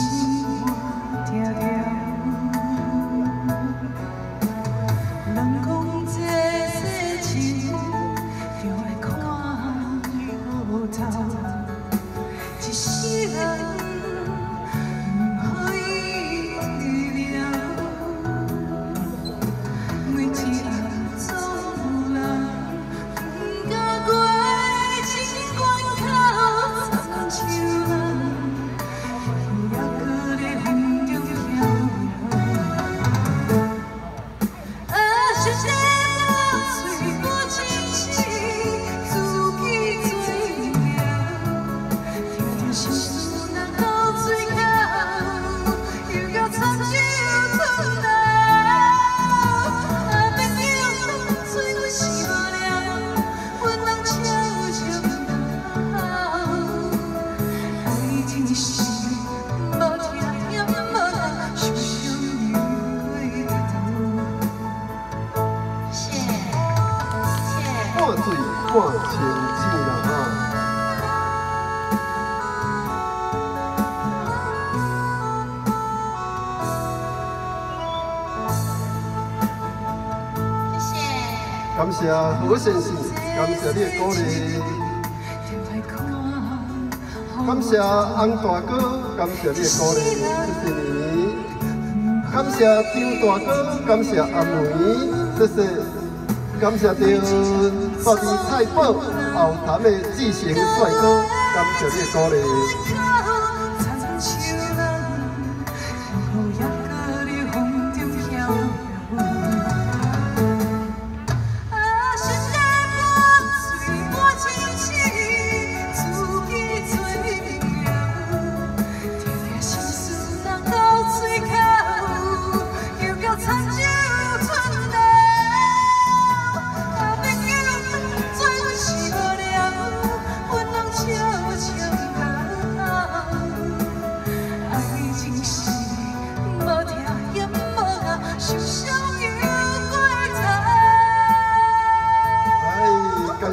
Jesus. 看清楚啦哈！谢谢，感谢何先生，感谢你的鼓励，感谢翁大哥，感谢你的鼓励，谢谢你，感谢张大哥，感谢阿梅，谢谢。感谢着发地菜宝后台的志成帅哥，感谢你的鼓励。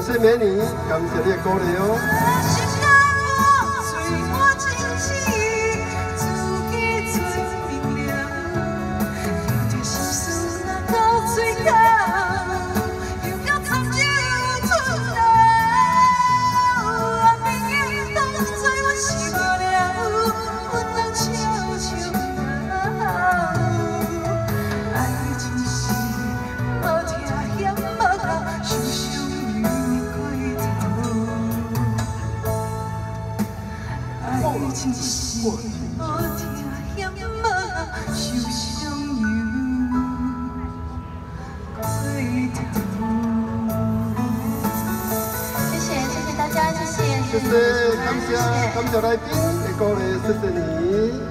谢美女，感谢你的鼓励哦。谢谢，谢谢大家，谢谢，谢谢，感谢，感谢来宾的鼓励，谢谢你。